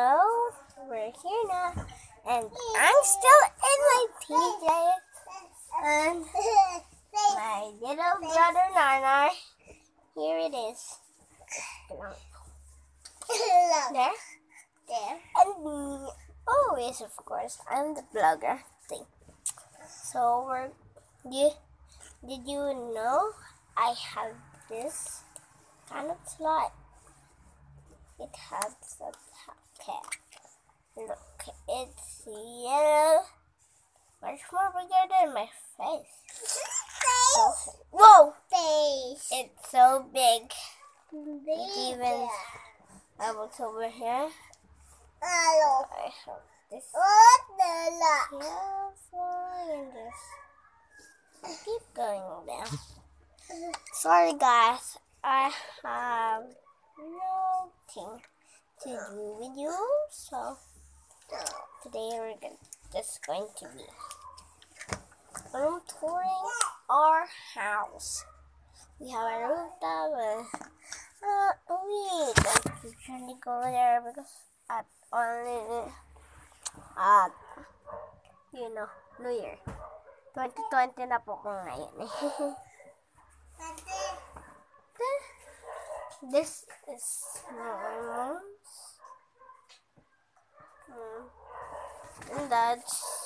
So, we're here now. And I'm still in my PJs. And my little brother Narnar. Here it is. There. There. And. Always, of course. I'm the blogger thing. So, we're. You, did you know I have this kind of slide? It has a yellow. Much more bigger than my face. So, whoa! Face. It's so big. Big. It even over here. Hello. I have this What the la? yellow one and this. Keep going down. Sorry, guys. I have nothing to do with you, so today we're go- just going to be room touring our house. We have a rooftop and uh, we don't usually go there because at only uh, you know, New Year. 2020 na po ko ngayon. This is my mom's. That's